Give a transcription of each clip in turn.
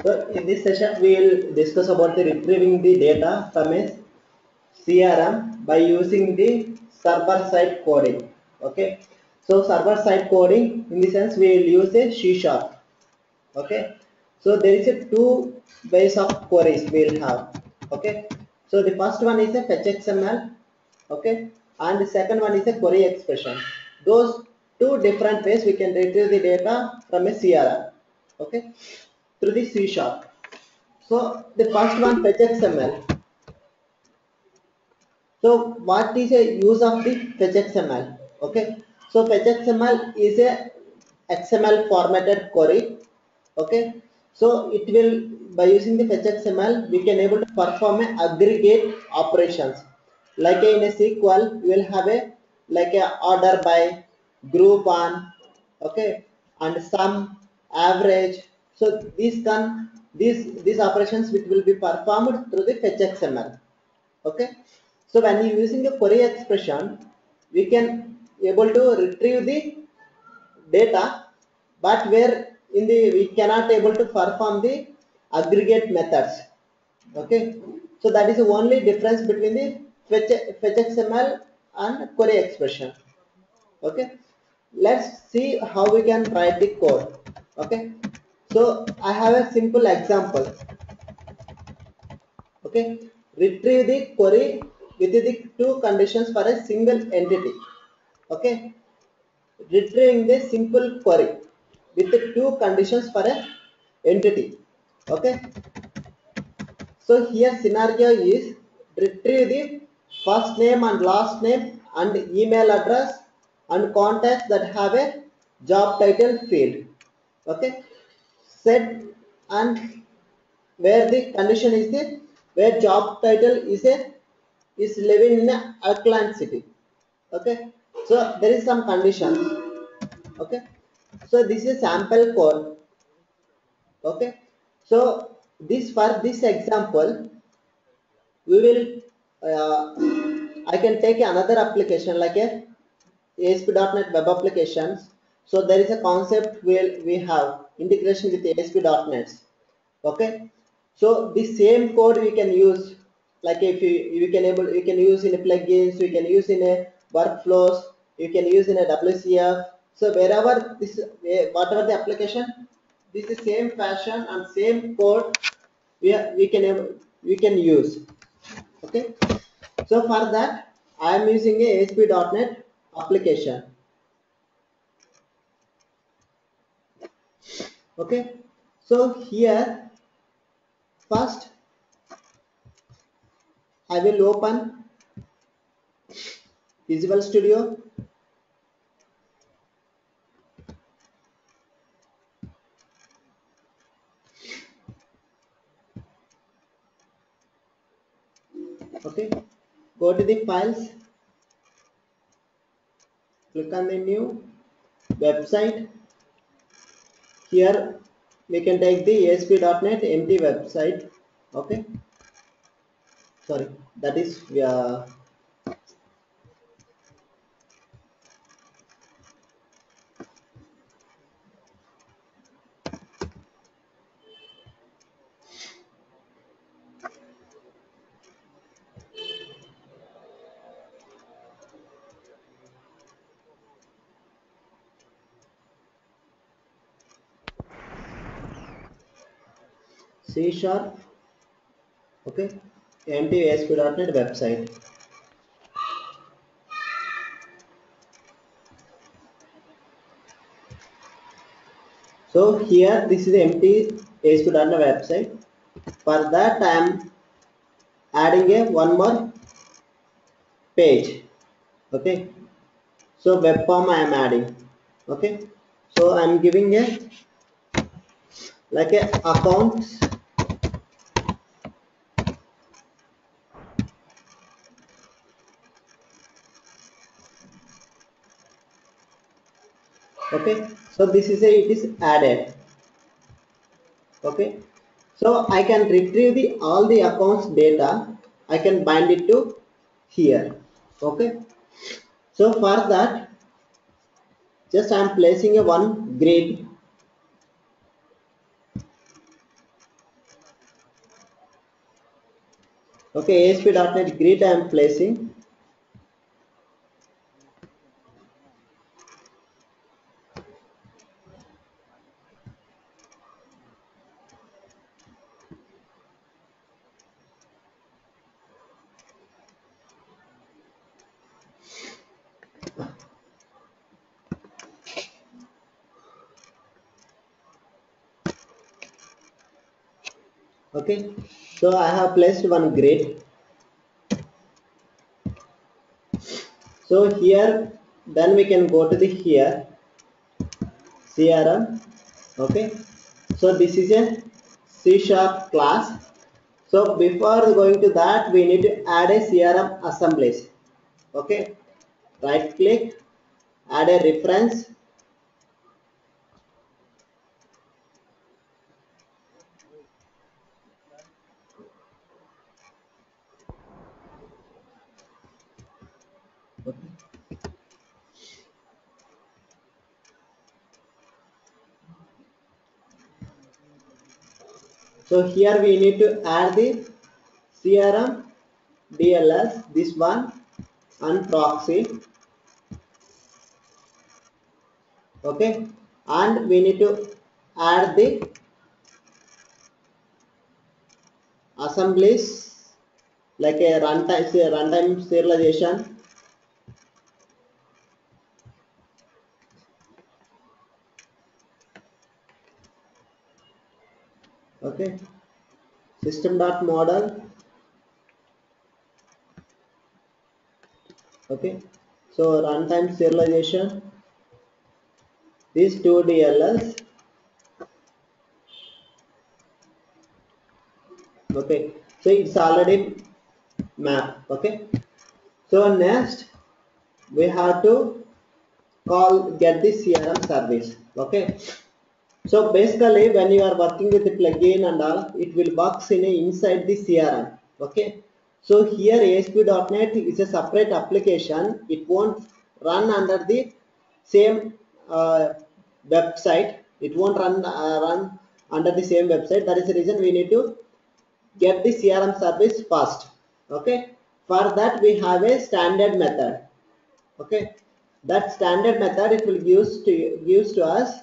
So in this session, we will discuss about the retrieving the data from a CRM by using the server-side coding. Okay. So server-side coding, in the sense, we will use a C sharp. Okay. So there is a two ways of queries we will have. Okay. So the first one is a fetch XML. Okay. And the second one is a query expression. Those two different ways we can retrieve the data from a CRM. Okay through the C sharp. So the first one fetch XML. So what is a use of the fetch XML? Okay. So fetch XML is a XML formatted query. Okay. So it will by using the fetch XML we can able to perform a aggregate operations. Like in a SQL we will have a like a order by group on okay and sum average so these can these these operations which will be performed through the fetch XML. Okay. So when you using a query expression, we can able to retrieve the data, but where in the we cannot able to perform the aggregate methods. Okay. So that is the only difference between the fetch, fetch XML and query expression. Okay. Let's see how we can write the code. Okay. So I have a simple example. Okay, retrieve the query with the two conditions for a single entity. Okay, retrieving the simple query with the two conditions for a entity. Okay, so here scenario is retrieve the first name and last name and email address and contacts that have a job title field. Okay, set and where the condition is the where job title is a is living in a Auckland city. Okay, so there is some conditions. Okay, so this is sample code. Okay, so this for this example, we will uh, I can take another application like a ASP.NET web applications. So there is a concept where we have integration with ASP.NET. Okay, so the same code we can use like if you you can able you can use in a plugins, you can use in a workflows, you can use in a WCF. So wherever this whatever the application, this is same fashion and same code we we can we can use. Okay, so for that I am using a ASP.NET application. Okay? So here first I will open Visual Studio. Okay? Go to the files. Click on the new website here we can take the ASP.NET empty website okay sorry that is uh, C sharp okay empty ASP.NET website. So here this is empty ASP.NET website. For that I am adding a one more page. Okay. So web form I am adding. Okay. So I am giving a like a accounts okay? So this is a it is added. Okay? So I can retrieve the all the accounts data. I can bind it to here. Okay? So for that just I am placing a one grid okay? ASP.NET grid I am placing. Okay. So i have placed one grid so here then we can go to the here. Crm okay. So this is a c sharp class. So before going to that we need to add a crm assemblies. Okay. Right click add a reference So here we need to add the CRM, DLLs, this one and proxy. Okay. And we need to add the assemblies like a runtime, say runtime serialization okay? System dot model okay? So runtime serialization these two DLLs okay? So it's already map okay? So next we have to call get the crm service okay so basically when you are working with the plugin and all, it will works in inside the CRM. Okay. So here ASP.NET is a separate application. It won't run under the same uh, website. It won't run uh, run under the same website. That is the reason we need to get the CRM service first. Okay. For that we have a standard method. Okay. That standard method it will use to gives to us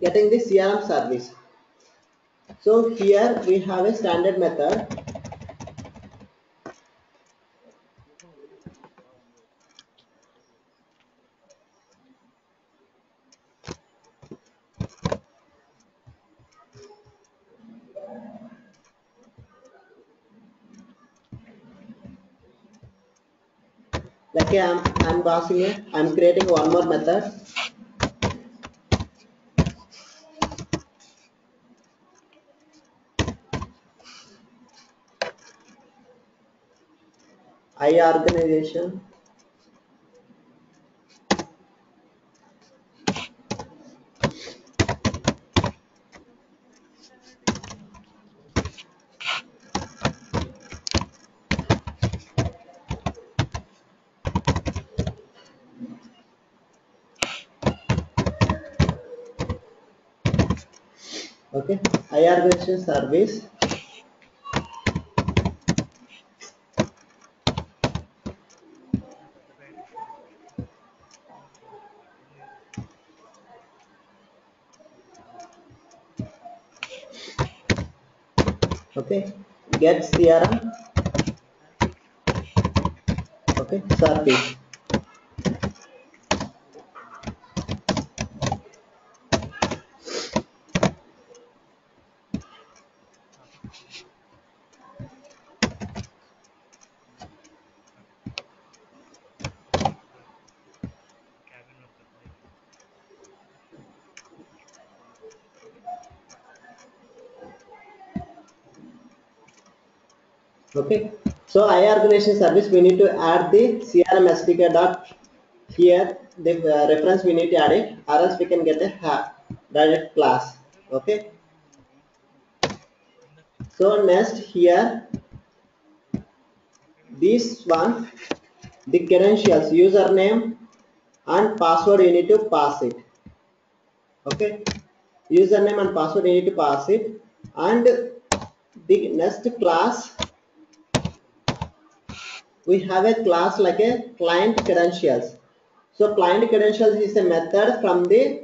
getting the CRM service. So here we have a standard method. Like I'm, I'm passing it, I'm creating one more method I organization okay I organization service okay get crm okay service okay. So i organization service we need to add the crm sdk dot here. The uh, reference we need to add it. Or else we can get a direct class. Okay. So next here. This one the credentials username and password you need to pass it. Okay. Username and password you need to pass it. And the next class we have a class like a client credentials. So client credentials is a method from the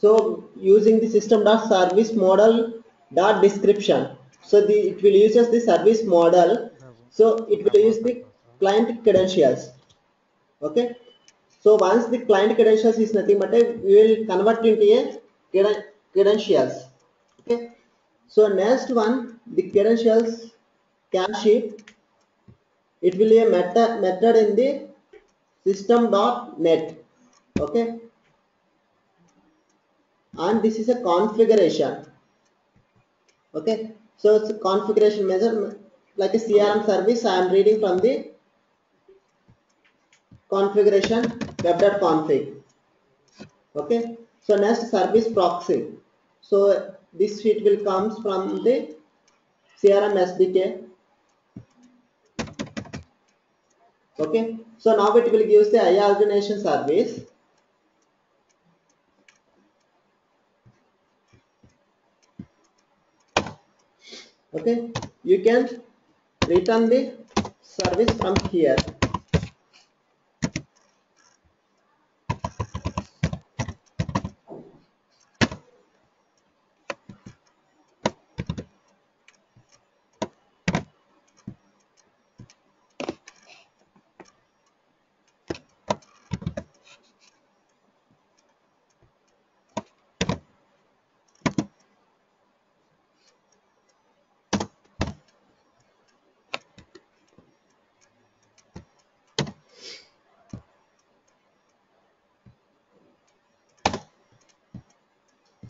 so using the system dot service model dot description. So the it will uses the service model. So it will use the client credentials. Okay? So once the client credentials is nothing but a, we will convert into a creden- credentials. Okay? So next one the credentials cache it will be a method method in the system.net okay? And this is a configuration. Okay? So it's a configuration measure like a crm service. I am reading from the configuration web.config okay? So next service proxy. So this sheet will comes from the crm sdk okay? So now it will give the i organization service okay? You can return the service from here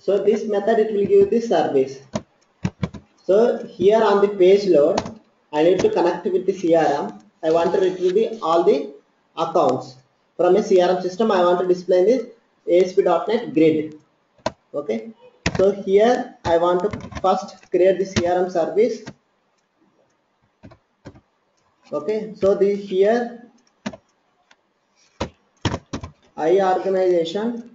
so this method it will give the service. So here on the page load i need to connect with the crm i want to retrieve all the accounts. From a crm system i want to display this asp.net grid. Okay? So here i want to first create the crm service. Okay? So the here i organization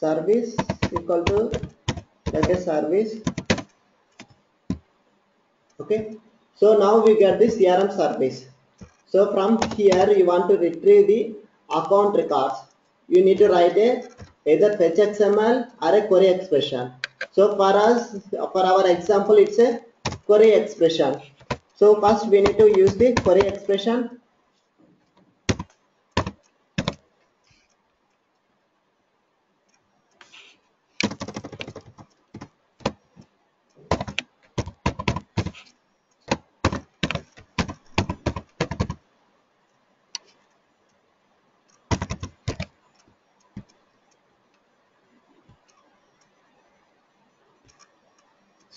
service equal to like a service. Okay. So now we get this crm service. So from here you want to retrieve the account records. You need to write a either fetch xml or a query expression. So for us for our example it's a query expression. So first we need to use the query expression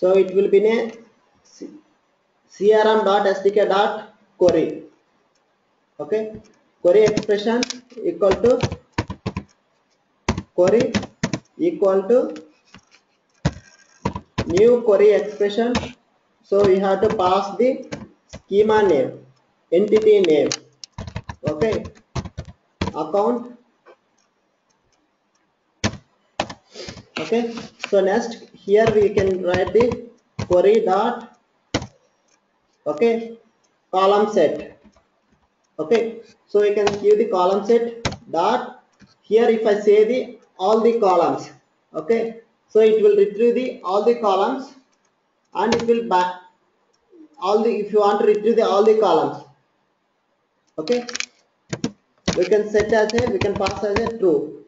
So it will be in a crm.sdk.query. Okay, query expression equal to query equal to new query expression. So we have to pass the schema name, entity name. Okay, account. Okay, so next here we can write the query dot okay column set okay. So we can give the column set dot. Here if i say the all the columns okay. So it will retrieve the all the columns and it will back all the if you want to retrieve the all the columns okay. We can set as a we can pass as a true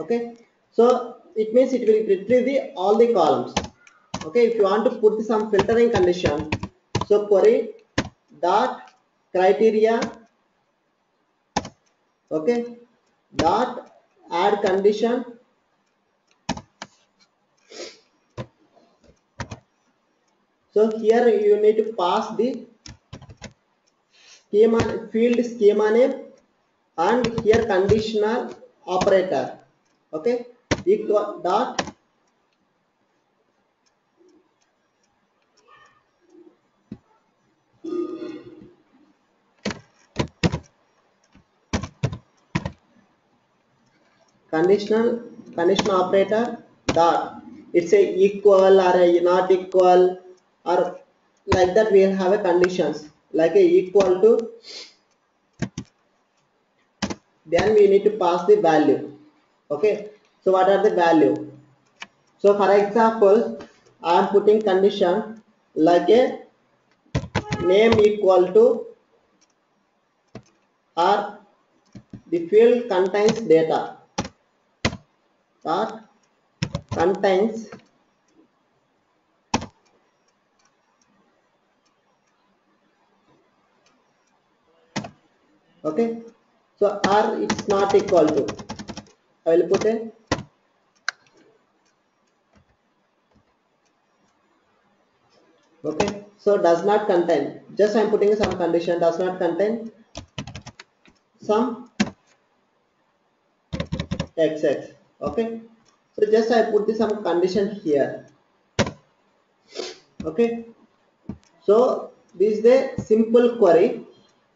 okay. So it means it will retrieve the all the columns okay if you want to put some filtering condition so query dot criteria okay dot add condition so here you need to pass the schema field schema name and here conditional operator okay equal dot conditional condition operator dot it's a equal or a not equal or like that we will have a conditions like a equal to then we need to pass the value okay so what are the value? So for example i am putting condition like a name equal to or the field contains data. Or contains okay. So r it's not equal to i will put a okay? So does not contain. Just i'm putting some condition does not contain some xx okay? So just i put this some condition here. Okay? So this is the simple query.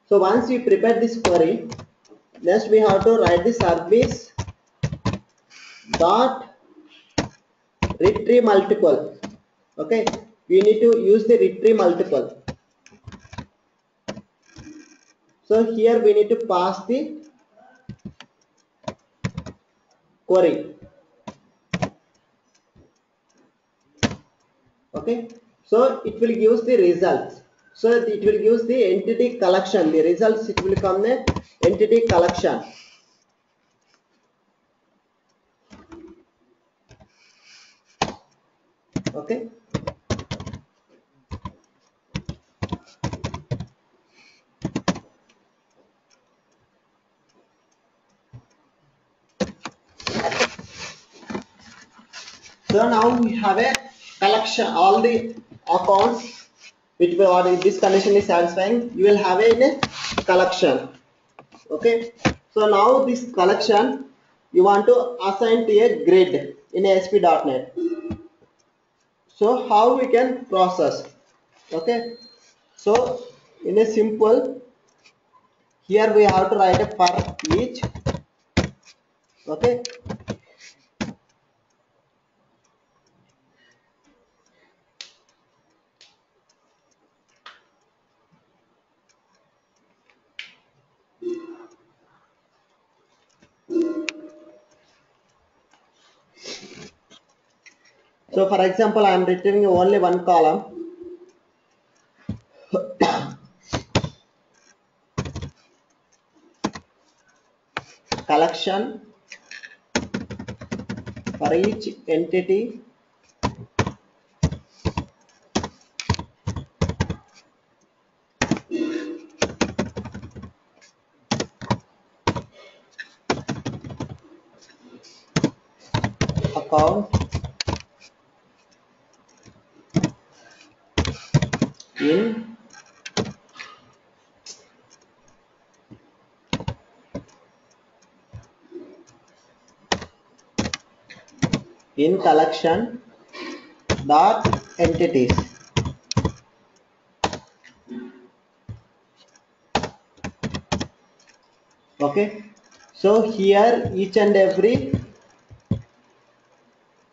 So once you prepare this query next we have to write the service dot retrieve multiple. Okay we need to use the retrieve multiple. So here we need to pass the query. Okay? So it will use the results. So it will use the entity collection. The results it will come the entity collection. Okay so now we have a collection all the accounts which will if this condition is satisfying. You will have a, in a collection. Okay? So now this collection you want to assign to a grid in ASP.NET so how we can process? Okay? So in a simple here we have to write a for each. Okay So for example, I am retrieving only one column. Collection for each entity account in collection dot entities. Okay. So here each and every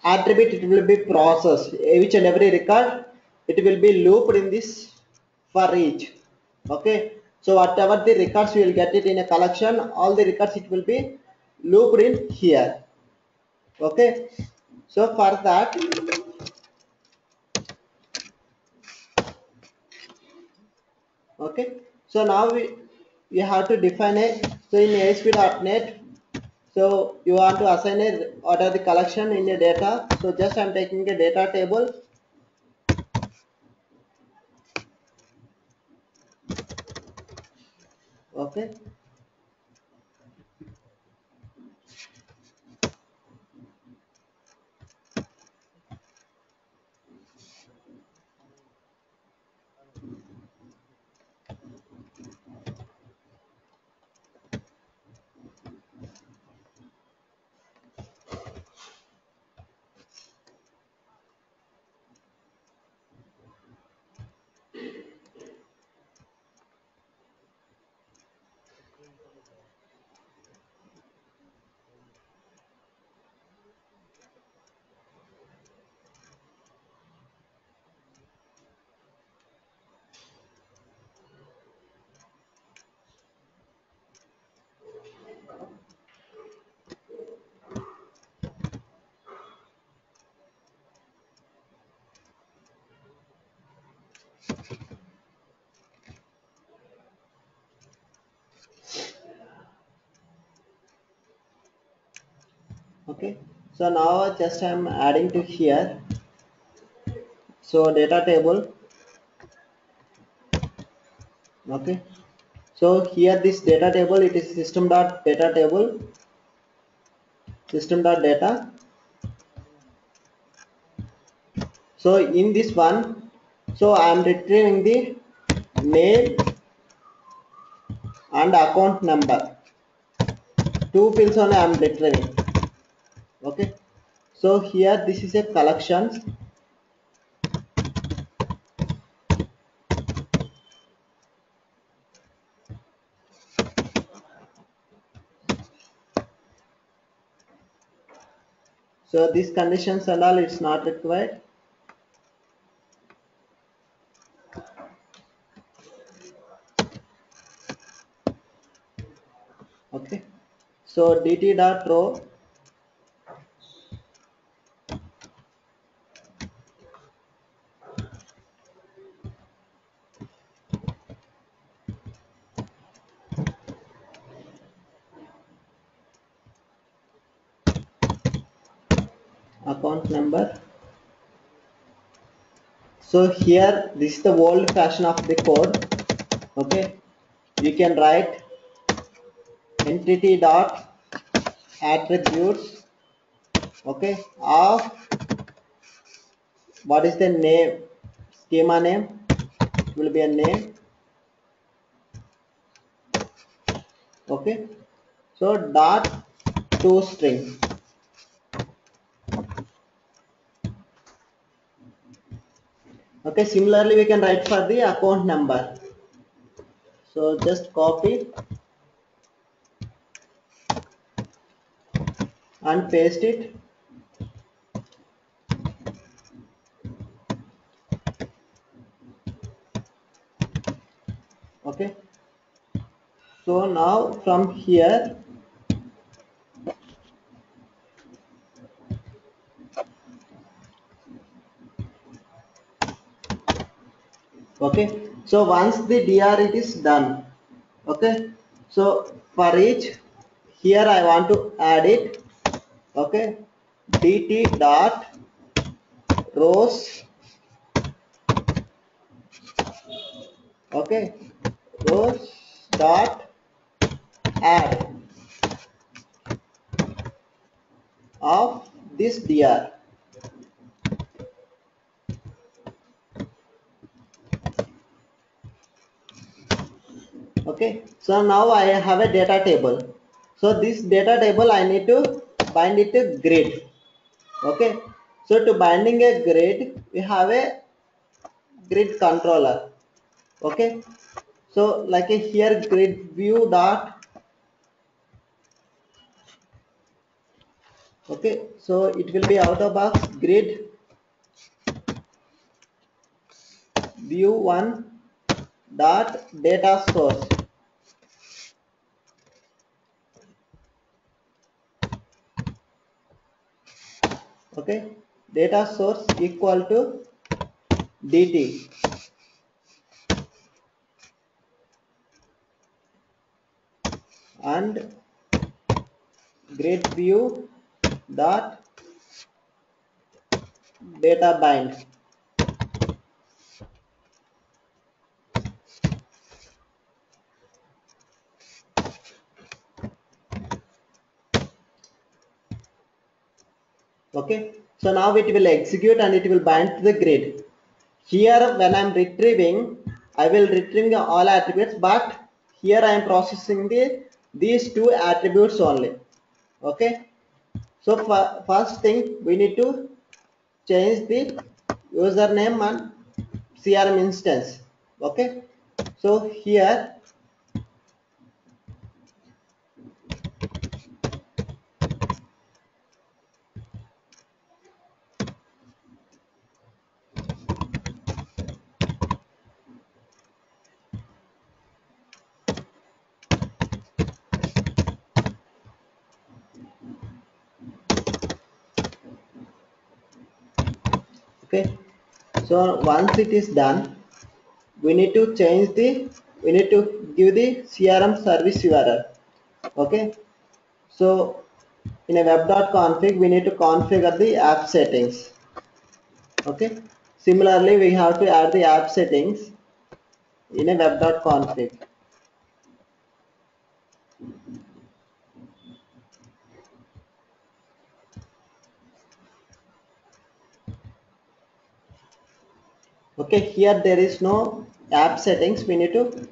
attribute it will be processed. Each and every record it will be looped in this for each. Okay. So whatever the records you will get it in a collection. All the records it will be looped in here. Okay so for that okay. So now we we have to define a so in ASP.NET so you want to assign a are the collection in your data. So just i'm taking a data table. Okay okay. So now just i'm adding to here. So data table. Okay. So here this data table it is system dot data table. System dot data so in this one so i am retrieving the name and account number. Two fields only i am retrieving okay. So here this is a collections so these conditions and all it's not required. Okay. So dt dot row account number so here this is the old fashion of the code. Okay. You can write entity dot attributes okay of what is the name schema name? Will be a name. Okay. So dot to string okay similarly we can write for the account number. So just copy and paste it. Okay. So now from here okay? So once the dr it is done okay? So for each here i want to add it okay? Dt dot rows okay? Rows dot add of this dr okay so now i have a data table. So this data table i need to bind it to grid. Okay so to binding a grid we have a grid controller. Okay so like a here grid view dot. Okay so it will be out of box grid view one dot data source okay? Data source equal to dt. And grid view dot data bind okay? So now it will execute and it will bind to the grid. Here when i'm retrieving i will retrieve all attributes but here i am processing the these two attributes only. Okay? So first thing we need to change the username and crm instance. Okay? So here okay. So once it is done we need to change the we need to give the crm service url okay. So in a web.config we need to configure the app settings. Okay. Similarly we have to add the app settings in a web.config okay here there is no app settings. We need to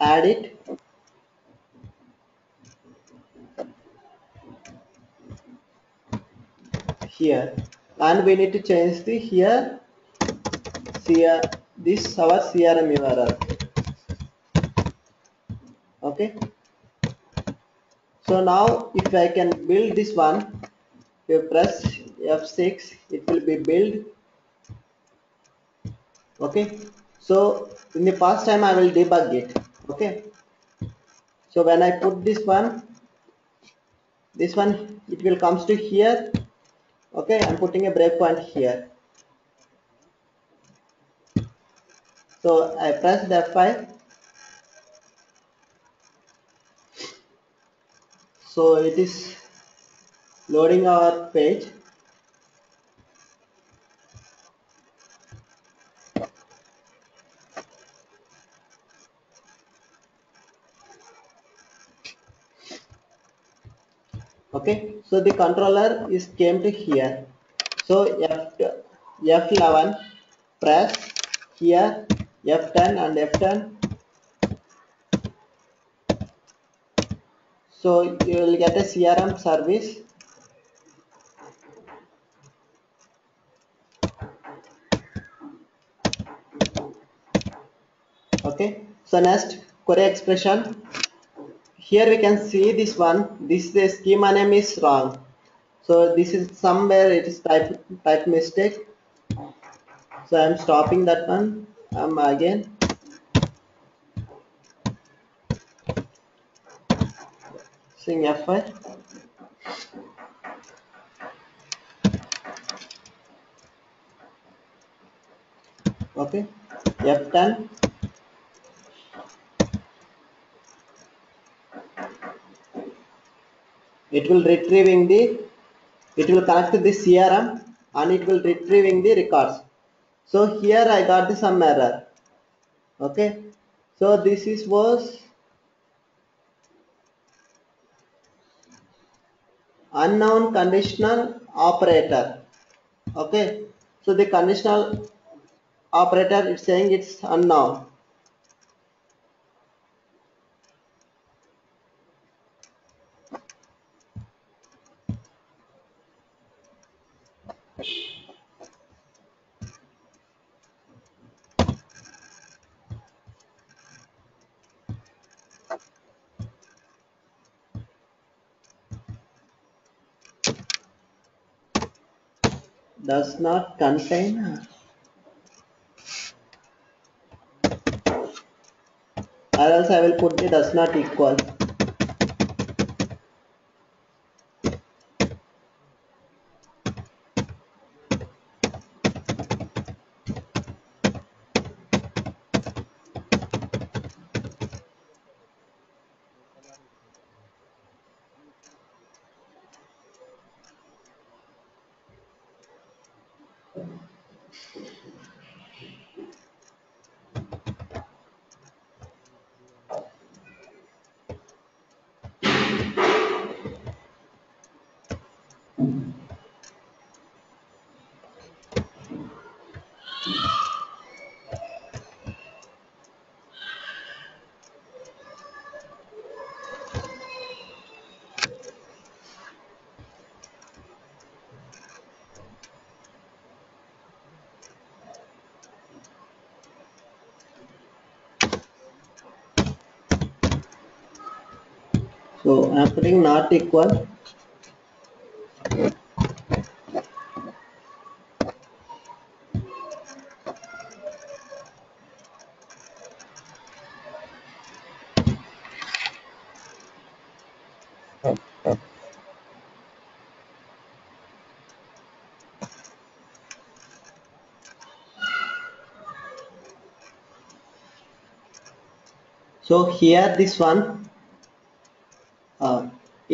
add it. Here. And we need to change the here. Here. This our crm url okay. So now if i can build this one you press F6 it will be build okay so in the past time I will debug it. Okay so when I put this one this one it will comes to here. Okay I'm putting a breakpoint here. So I press the F5 so it is loading our page okay so the controller is came to here. So F, F11 press here F10 and F10 so you will get a CRM service. Okay. So next query expression here we can see this one. This the schema name is wrong. So this is somewhere it is type type mistake. So i'm stopping that one. Um again. Sing f5 okay. F10 it will retrieving the it will connect to the crm and it will retrieving the records. So here i got the some error. Okay. So this is was unknown conditional operator. Okay. So the conditional operator is saying it's unknown does not contain or else I will put the does not equal so I'm putting not equal. So here this one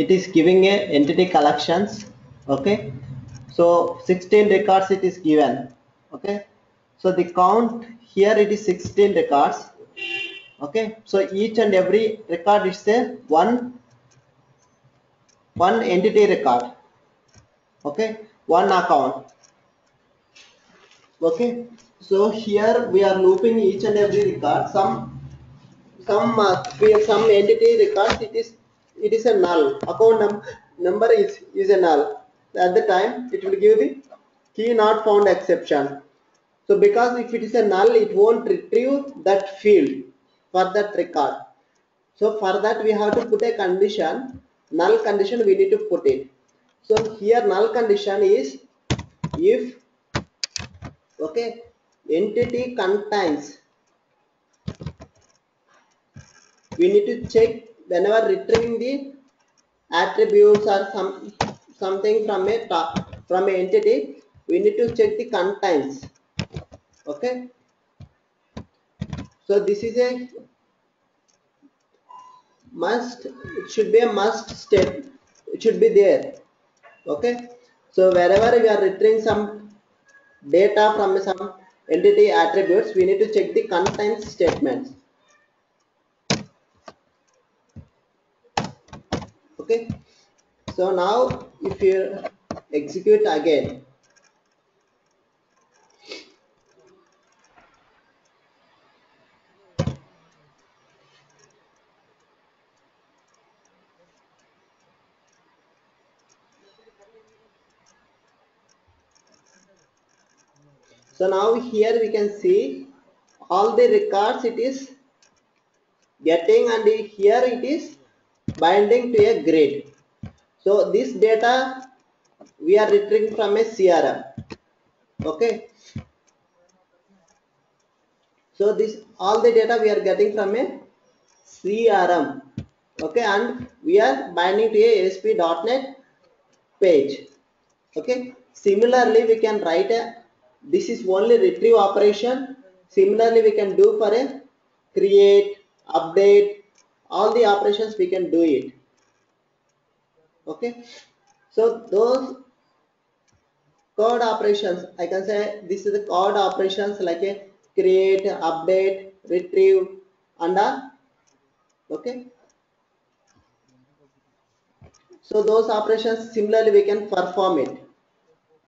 it is giving a entity collections okay? So 16 records it is given okay? So the count here it is 16 records okay? So each and every record is a one one entity record okay? One account okay? So here we are looping each and every record. Some some uh, some entity records it is it is a null. Account num number is is a null. At the time it will give the key not found exception. So because if it is a null it won't retrieve that field for that record. So for that we have to put a condition. Null condition we need to put it so here null condition is if okay entity contains we need to check whenever retrieving the attributes or some something from a from a entity we need to check the contains okay? So this is a must it should be a must step it should be there. Okay? So wherever we are retrieving some data from some entity attributes we need to check the contains statements okay? So now if you execute again. So now here we can see all the records it is getting and here it is binding to a grid. So this data we are retrieving from a crm okay? So this all the data we are getting from a crm okay? And we are binding to a asp.net page. Okay? Similarly we can write a this is only retrieve operation. Similarly we can do for a create update all the operations we can do it. Okay? So those code operations i can say this is the code operations like a create update retrieve and a okay? So those operations similarly we can perform it